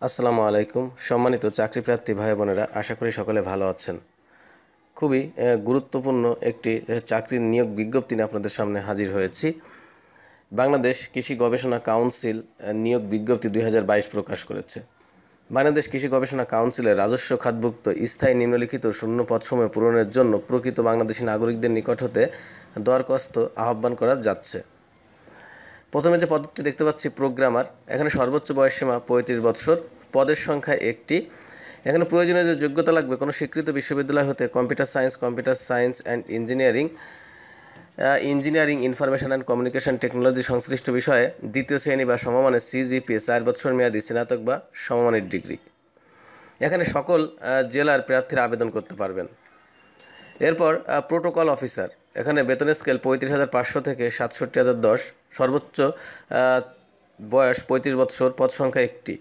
আসসালামু আলাইকুম। সম্মানিত চাকরিপ্রার্থী ভাই বোনেরা, আশা করি সকলে ভালো আছেন। খুবই গুরুত্বপূর্ণ একটি চাকরির নিয়োগ বিজ্ঞপ্তি নিয়ে আপনাদের সামনে হাজির হয়েছি। বাংলাদেশ কৃষি গবেষণা কাউন্সিল নিয়োগ বিজ্ঞপ্তি দুই হাজার বাইশ প্রকাশ করেছে। বাংলাদেশ কৃষি গবেষণা কাউন্সিলের রাজস্ব খাতভুক্ত স্থায়ী নিম্নলিখিত শূন্য পদসমূহ পূরণের জন্য প্রকৃত বাংলাদেশি নাগরিকদের নিকট হতে দরখাস্ত আহ্বান করা যাচ্ছে। প্রথমে যে পদটি দেখতে পাচ্ছি প্রোগ্রামার, এখানে সর্বোচ্চ বয়সসীমা পঁয়ত্রিশ বৎসর, পদের সংখ্যা একটি। এখানে প্রয়োজনীয় যে যোগ্যতা লাগবে, কোনো স্বীকৃত বিশ্ববিদ্যালয় হতে computer science computer science and engineering engineering information and communication technology সংশ্লিষ্ট বিষয়ে দ্বিতীয় শ্রেণি বা সমমানের সিজিপিএ চার বছর মেয়াদী স্নাতক বা সমমানের ডিগ্রি। এখানে সকল জেলার প্রার্থীরা আবেদন করতে পারবেন। এরপর প্রোটোকল অফিসার এখানে বেতন স্কেল পঁয়ত্রিশ হাজার পাঁচশো থেকে সাতষট্টি হাজার দশ, সর্বোচ্চ বয়স পঁয়ত্রিশ বৎসর, পদ সংখ্যা একটি।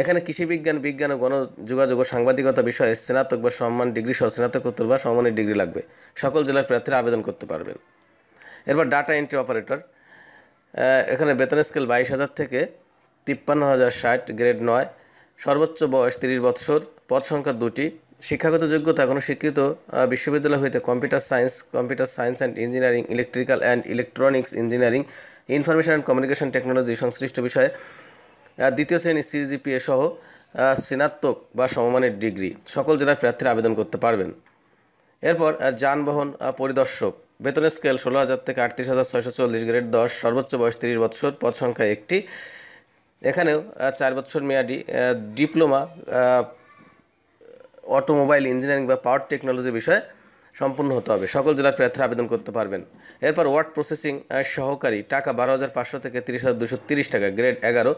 এখানে কৃষিবিজ্ঞান বিজ্ঞান বিজ্ঞান ও গণযোগাযোগ ও সাংবাদিকতা বিষয়ে স্নাতক বা সম্মান ডিগ্রি সহ স্নাতকোত্তর বা সমমানের ডিগ্রি লাগবে। সকল জেলার প্রার্থীরা আবেদন করতে পারবেন। এরপর ডাটা এন্ট্রি অপারেটর এখানে বেতন স্কেল বাইশ হাজার থেকে তিপ্পান্ন হাজার ষাট গ্রেড নয়, সর্বোচ্চ বয়স তিরিশ বৎসর, পদ সংখ্যা দুটি শিক্ষাগত যোগ্যতা কোনো স্বীকৃত বিশ্ববিদ্যালয় হইতে computer science computer science and engineering electrical and electronics engineering information and communication technology সংশ্লিষ্ট বিষয়ে দ্বিতীয় শ্রেণি সিজিপিএ সহ আহ, স্নাতক বা সমমানের ডিগ্রি সকল জেলার প্রার্থীরা আবেদন করতে পারবেন। এরপর যানবাহন পরিদর্শক বেতন স্কেল ষোলো হাজার থেকে আটত্রিশ হাজার ছয়শো চল্লিশ গ্রেড দশ সর্বোচ্চ বয়স তিরিশ বৎসর পদ সংখ্যা একটি। এখানেও চার বছর মেয়াদি ডিপ্লোমা অটোমোবাইল ইঞ্জিনিয়ারিং বা পাওয়ার টেকনোলজি বিষয়ে সম্পূর্ণ হতে হবে। সকল জেলার প্রার্থীরা আবেদন করতে পারবেন। এরপর ওয়ার্ড প্রসেসিং সহকারী টাকা বারো হাজার পাঁচশো থেকে তিরিশ হাজার দুশো তিরিশ টাকা, গ্রেড এগারো।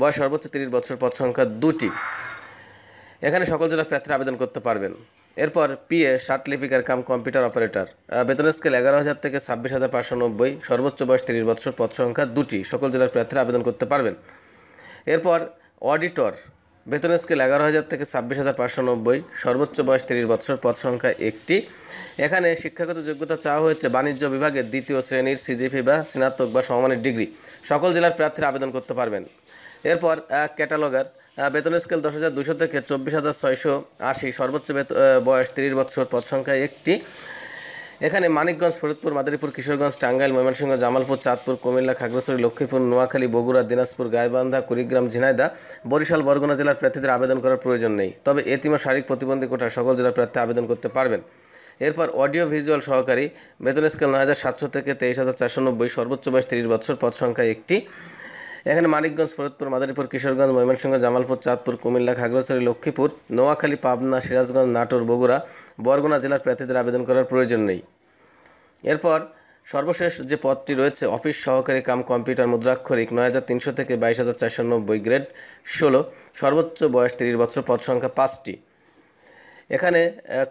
বয়স সর্বোচ্চ তিরিশ বছর, পদ সংখ্যা দুটি। এখানে সকল জেলার প্রার্থীরা আবেদন করতে পারবেন। এরপর পিএ লিপিকার কাম কম্পিউটার অপারেটর। বেতন স্কেল এগারো হাজার থেকে ছাব্বিশ হাজার পাঁচশো নব্বই। সর্বোচ্চ বয়স তিরিশ বছর, পদ সংখ্যা দুটি। সকল জেলার প্রার্থীরা আবেদন করতে পারবেন। এরপর অডিটর বেতন স্কেল এগারো হাজার থেকে ছাব্বিশ হাজার পাঁচশো নব্বই, সর্বোচ্চ বয়স তিরিশ বছর, পদ সংখ্যা একটি। এখানে শিক্ষাগত যোগ্যতা চাওয়া হয়েছে বাণিজ্য বিভাগের দ্বিতীয় শ্রেণির সিজিপি বা স্নাতক বা সমমানের ডিগ্রি। সকল জেলার প্রার্থীরা আবেদন করতে পারবেন। এরপর ক্যাটালগার বেতন স্কেল দশ হাজার দুশো থেকে চব্বিশ হাজার ছয়শো আশি, সর্বোচ্চ বয়স তিরিশ বছর, পদ সংখ্যা একটি। এখানে মানিকগঞ্জ, ফরিদপুর, মাদারীপুর, কিশোরগঞ্জ, টাঙ্গাইল, ময়মনসিংহ, জামালপুর, চাঁদপুর, কুমিল্লা, খাগড়াছড়ি, লক্ষ্মীপুর, নোয়াখালী, বগুড়া, দিনাজপুর, গাইবান্ধা, কুড়িগ্রাম ঝিনাইদা বরিশাল, বরগুনা জেলার প্রার্থীদের আবেদন করার প্রয়োজন নেই। তবে এতিমা শারীরিক প্রতিবন্ধী কোটায় সকল জেলার প্রার্থী আবেদন করতে পারবেন। এরপর অডিও ভিজুয়াল সহকারী বেতন স্কেল নয় হাজার সাতশো থেকে তেইশ হাজার চারশো নব্বই, সর্বোচ্চ বয়স তিরিশ বছর, পদ সংখ্যা একটি। এখানে মানিকগঞ্জ, ফরিদপুর, মাদারীপুর, কিশোরগঞ্জ, ময়মনসিংহ, জামালপুর, চাঁদপুর, কুমিল্লা, খাগড়াছড়ি, লক্ষ্মীপুর, নোয়াখালী, পাবনা, সিরাজগঞ্জ, নাটোর, বগুড়া, বরগুনা জেলার প্রার্থীদের আবেদন করার প্রয়োজন নেই। এরপর সর্বশেষ যে পদটি রয়েছে, অফিস সহকারী কাম কম্পিউটার মুদ্রাক্ষরিক নয় হাজার তিনশো থেকে বাইশ হাজার চারশো নব্বই গ্রেড ষোলো, সর্বোচ্চ বয়স তিরিশ বছর পদ সংখ্যা পাঁচটি। এখানে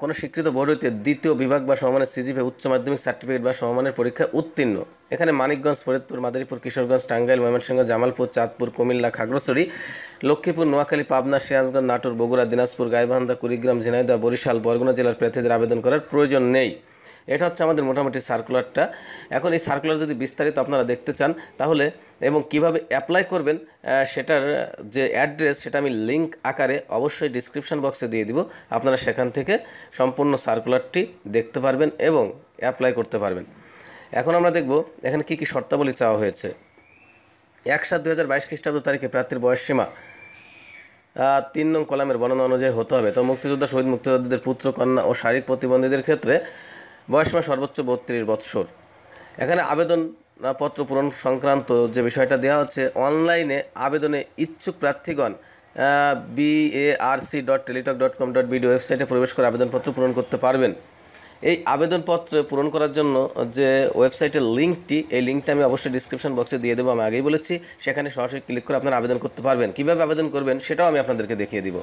কোনো স্বীকৃত বোর্ড হইতে দ্বিতীয় বিভাগ বা সমমানের সিজিপি উচ্চ মাধ্যমিক সার্টিফিকেট বা সমমানের পরীক্ষা উত্তীর্ণ। এখানে মানিকগঞ্জ, ফরিদপুর, মাদারীপুর, কিশোরগঞ্জ, টাঙ্গাইল, ময়মনসিংহ, জামালপুর, চাঁদপুর, কুমিল্লা, খাগড়াছড়ি, লক্ষ্মীপুর, নোয়াখালী, পাবনা, সিরাজগঞ্জ, নাটোর, বগুড়া, দিনাজপুর, গাইবান্ধা, কুড়িগ্রাম, ঝিনাইদহ, বরিশাল, বরগুনা জেলার প্রার্থীদের আবেদন করার প্রয়োজন নেই। এটা হচ্ছে আমাদের মোটামুটি সার্কুলারটা এখন এই সার্কুলার যদি বিস্তারিত আপনারা দেখতে চান, তাহলে এবং কীভাবে অ্যাপ্লাই করবেন সেটার যে অ্যাড্রেস সেটা আমি লিংক আকারে অবশ্যই ডিসক্রিপশন বক্সে দিয়ে দিব। আপনারা সেখান থেকে সম্পূর্ণ সার্কুলারটি দেখতে পারবেন এবং অ্যাপ্লাই করতে পারবেন। এখন আমরা দেখব এখানে কী কী শর্তাবলী চাওয়া হয়েছে। এক সাত দু হাজার বাইশ খ্রিস্টাব্দ তারিখে প্রার্থীর বয়সসীমা তিন নং কলামের বর্ণনা অনুযায়ী হতে হবে। তো মুক্তিযোদ্ধা, শহীদ মুক্তিযোদ্ধাদের পুত্র, কন্যা ও শারীরিক প্রতিবন্ধীদের ক্ষেত্রে বয়সসীমা সর্বোচ্চ বত্রিশ বৎসর। এখানে আবেদন পত্র পূরণ সংক্রান্ত যে বিষয়টা দেওয়া হচ্ছে, অনলাইনে আবেদনে ইচ্ছুক প্রার্থীগণ BARC dot Teletalk dot com dot BD ওয়েবসাইটে প্রবেশ করে আবেদনপত্র পূরণ করতে পারবেন। এই আবেদনপত্র পূরণ করার জন্য যে ওয়েবসাইটের লিঙ্কটি, এই লিঙ্কটা আমি অবশ্যই ডিসক্রিপশন বক্সে দিয়ে দেবো, আমি আগেই বলেছি, সেখানে সরাসরি ক্লিক করে আপনারা আবেদন করতে পারবেন। কীভাবে আবেদন করবেন সেটাও আমি আপনাদেরকে দেখিয়ে দিব।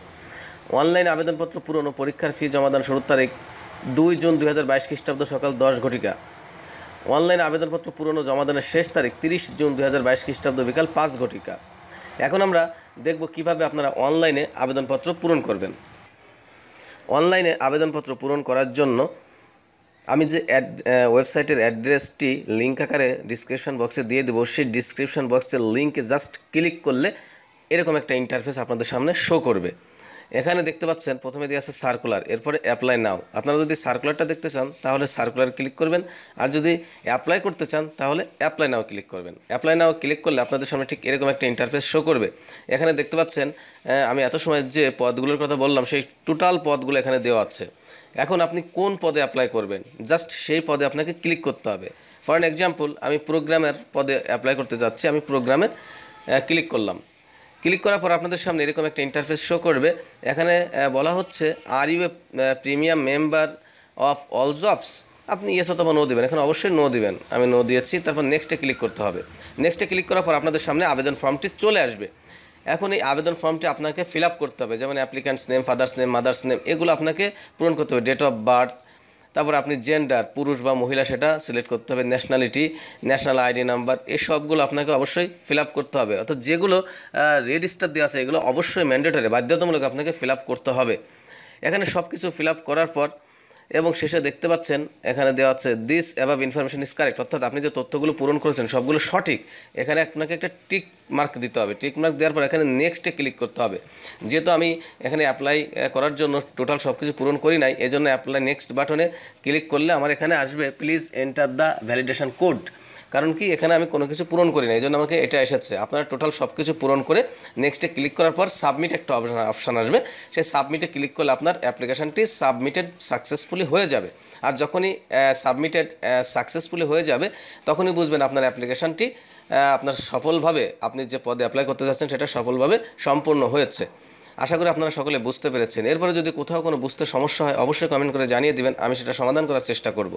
অনলাইন আবেদনপত্র পূরণ ও পরীক্ষার ফি জমাদান শুরুর তারিখ দুই জুন দুই হাজার বাইশ খ্রিস্টাব্দ সকাল দশ ঘটিকা। অনলাইন আবেদনপত্র পূরণ ও জমাদানের শেষ তারিখ তিরিশ জুন দুই হাজার বাইশ খ্রিস্টাব্দ বিকাল পাঁচ ঘটিকা। এখন আমরা দেখব কীভাবে আপনারা অনলাইনে আবেদনপত্র পূরণ করবেন। অনলাইনে আবেদনপত্র পূরণ করার জন্য আমি যে অ্যাড ওয়েবসাইটের অ্যাড্রেসটি লিঙ্ক আকারে ডিসক্রিপশন বক্সে দিয়ে দেবো। সেই ডিসক্রিপশন বক্সের লিঙ্কে জাস্ট ক্লিক করলে এরকম একটা ইন্টারফেস আপনাদের সামনে শো করবে। এখানে দেখতে পাচ্ছেন, প্রথমে দিয়ে আছে সার্কুলার এরপরে অ্যাপ্লাই নাও আপনারা যদি সার্কুলারটা দেখতে চান, তাহলে সার্কুলার ক্লিক করবেন। আর যদি অ্যাপ্লাই করতে চান, তাহলে অ্যাপ্লাই নাও ক্লিক করবেন। অ্যাপ্লাই নাও ক্লিক করলে আপনাদের সামনে ঠিক এরকম একটা ইন্টারফেস শো করবে। এখানে দেখতে পাচ্ছেন আমি এত সময় যে পদগুলোর কথা বললাম, সেই টোটাল পদগুলো এখানে দেওয়া আছে। এখন আপনি কোন পদে অ্যাপ্লাই করবেন? জাস্ট সেই পদে আপনাকে ক্লিক করতে হবে। ফর এক্সাম্পল আমি প্রোগ্রামের পদে অ্যাপ্লাই করতে যাচ্ছি, আমি প্রোগ্রামে ক্লিক করলাম। ক্লিক করার পর আপনাদের সামনে এরকম একটা ইন্টারফেস শো করবে। এখানে বলা হচ্ছে are you a premium member of all jobs আপনি ইয়েস অথবা নো দেবেন। এখানে অবশ্যই নো দিবেন। আমি নো দিয়েছি। তারপর নেক্সটে ক্লিক করতে হবে। নেক্সটে ক্লিক করার পর আপনাদের সামনে আবেদন ফর্মটি চলে আসবে। এখন এই আবেদন ফর্মটি আপনাকে ফিল করতে হবে। যেমন applicant's name father's name mother's name এগুলো আপনাকে পূরণ করতে হবে। ডেট অফ বার্থ তারপর আপনি জেন্ডার পুরুষ বা মহিলা সেটা সিলেক্ট করতে হবে ন্যাশনালিটি ন্যাশনাল আইডি নাম্বার এই সবগুলো আপনাকে অবশ্যই ফিল আপ করতে হবে। অর্থাৎ যেগুলো রেজিস্টার দেওয়া আছে, এগুলো অবশ্যই ম্যান্ডেটরি বাধ্যতামূলক আপনাকে ফিল আপ করতে হবে। এখানে সব কিছু ফিল আপ করার পর এবং শেষে দেখতে পাচ্ছেন, এখানে দেওয়া আছে this above information is correct অর্থাৎ আপনি যে তথ্যগুলো পূরণ করেছেন, সবগুলো সঠিক। এখানে আপনাকে একটা টিক মার্ক দিতে হবে। টিক মার্ক দেওয়ার পর এখানে নেক্সটে ক্লিক করতে হবে। যেহেতু আমি এখানে অ্যাপ্লাই করার জন্য টোটাল সব কিছু পূরণ করি নাই এই জন্য অ্যাপ্লাই নেক্সট বাটনে ক্লিক করলে আমার এখানে আসবে please enter the validation code কারণ কি, এখানে আমি কোনো কিছু পূরণ করি না এই জন্য আমাকে এটা এসেছে। আপনারা টোটাল সব কিছু পূরণ করে নেক্সটে ক্লিক করার পর সাবমিট একটা অপশান আসবে। সেই সাবমিটে ক্লিক করলে আপনার অ্যাপ্লিকেশানটি সাবমিটেড সাকসেসফুলি হয়ে যাবে। আর যখনই সাবমিটেড সাকসেসফুলি হয়ে যাবে, তখনই বুঝবেন আপনার অ্যাপ্লিকেশানটি আপনার সফলভাবে আপনি যে পদে অ্যাপ্লাই করতে যাচ্ছেন, সেটা সফলভাবে সম্পূর্ণ হয়েছে। আশা করি আপনারা সকলে বুঝতে পেরেছেন। এরপরে যদি কোথাও কোনো বুঝতে সমস্যা হয়, অবশ্যই কমেন্ট করে জানিয়ে দিবেন, আমি সেটা সমাধান করার চেষ্টা করব।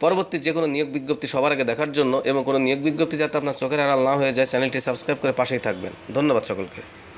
পরবর্তী যে কোনো নিয়োগ বিজ্ঞপ্তি সবার আগে দেখার জন্য এবং কোনো নিয়োগ বিজ্ঞপ্তি যাতে আপনার চোখের আড়াল না হয়ে যায়, চ্যানেলটি সাবস্ক্রাইব করে পাশেই থাকবেন। ধন্যবাদ সকলকে।